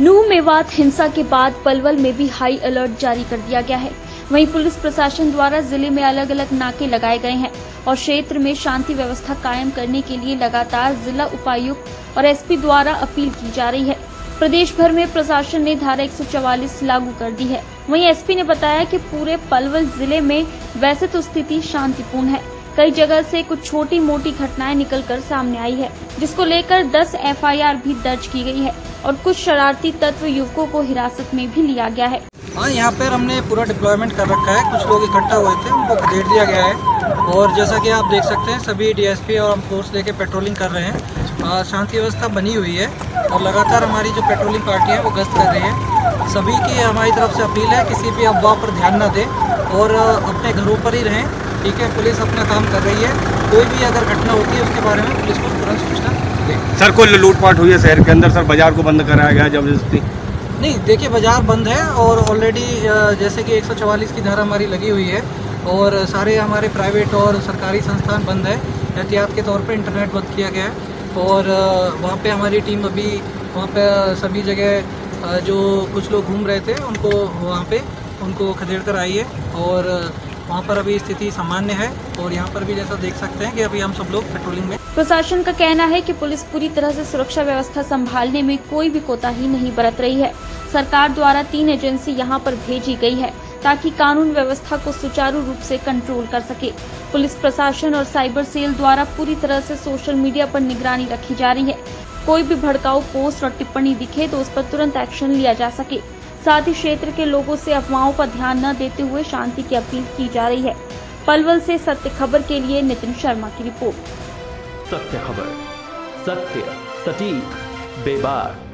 नूह मेवात हिंसा के बाद पलवल में भी हाई अलर्ट जारी कर दिया गया है। वहीं पुलिस प्रशासन द्वारा ज़िले में अलग अलग नाके लगाए गए हैं और क्षेत्र में शांति व्यवस्था कायम करने के लिए लगातार जिला उपायुक्त और एसपी द्वारा अपील की जा रही है। प्रदेश भर में प्रशासन ने धारा 144 लागू कर दी है। वहीं एसपी ने बताया कि पूरे पलवल ज़िले में वैसे तो स्थिति शांतिपूर्ण है। कई जगह से कुछ छोटी मोटी घटनाएँ निकलकर सामने आई है, जिसको लेकर 10 एफआईआर भी दर्ज की गई है और कुछ शरारती तत्व युवकों को हिरासत में भी लिया गया है। हाँ यहाँ पर हमने पूरा डिप्लॉयमेंट कर रखा है। कुछ लोग इकट्ठा हुए थे, उनको खदेड़ दिया गया है। और जैसा कि आप देख सकते हैं, सभी डीएसपी और हम फोर्स लेके पेट्रोलिंग कर रहे हैं। शांति व्यवस्था बनी हुई है और लगातार हमारी जो पेट्रोलिंग पार्टी है, वो गश्त कर रही है। सभी की हमारी तरफ़ से अपील है, किसी भी अफवाह पर ध्यान न दें और अपने घरों पर ही रहें। ठीक है पुलिस अपना काम कर रही है। कोई भी अगर घटना होती है उसके बारे में पुलिस को तुरंत सूचना दे। सर कोई लूटपाट हुई है शहर के अंदर? सर बाज़ार को बंद कराया गया ज़बरदस्ती। नहीं देखिए बाज़ार बंद है और ऑलरेडी जैसे कि 144 की धारा हमारी लगी हुई है और सारे हमारे प्राइवेट और सरकारी संस्थान बंद है। एहतियात के तौर पे इंटरनेट बंद किया गया है और वहाँ पे हमारी टीम अभी वहाँ पे सभी जगह जो कुछ लोग घूम रहे थे उनको वहाँ पे उनको खदेड़ कर आई है और वहाँ पर अभी स्थिति सामान्य है और यहाँ पर भी जैसा देख सकते हैं कि अभी हम सब लोग पेट्रोलिंग में। प्रशासन का कहना है कि पुलिस पूरी तरह से सुरक्षा व्यवस्था संभालने में कोई भी कोताही नहीं बरत रही है। सरकार द्वारा तीन एजेंसी यहाँ पर भेजी गई है ताकि कानून व्यवस्था को सुचारू रूप से कंट्रोल कर सके। पुलिस प्रशासन और साइबर सेल द्वारा पूरी तरह से सोशल मीडिया पर निगरानी रखी जा रही है। कोई भी भड़काऊ पोस्ट और टिप्पणी दिखे तो उस पर तुरंत एक्शन लिया जा सके। साथ ही क्षेत्र के लोगों से अफवाहों पर ध्यान न देते हुए शांति की अपील की जा रही है। पलवल से सत्य खबर के लिए नितिन शर्मा की रिपोर्ट। सत्य खबर, सत्य, सटीक, बेबाक।